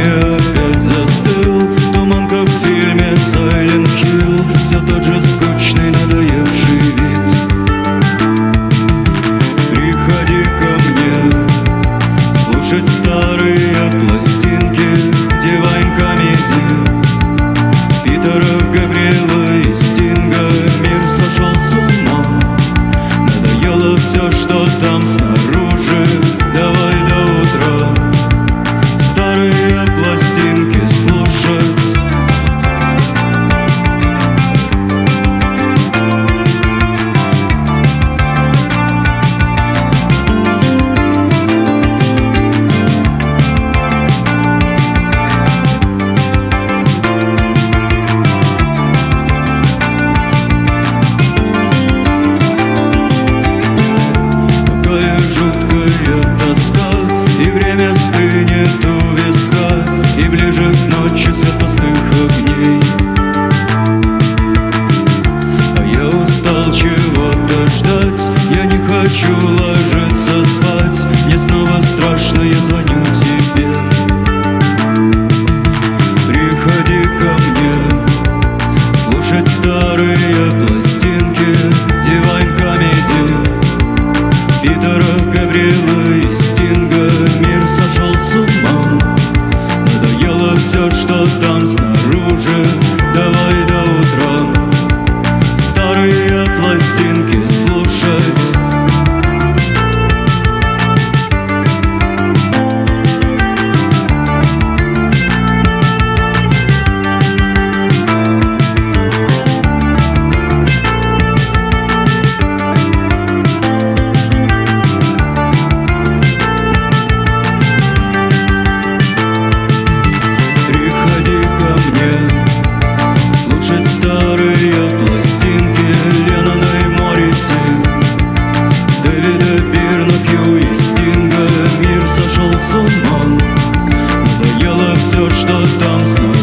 опять застыл Туман, как в фильме Silent Все тот же скучный, надоевший вид. Приходи ко мне Слушать старые пластинки Divine Comedy Питера Гаврила и Стинга Мир сошел с ума. Надоело все, что там снаружи И ближе к ночи свет пустых огней. А я устал чего-то ждать Я не хочу ложиться спать. Мне снова страшно, я звоню тебе Надоело все, что там снова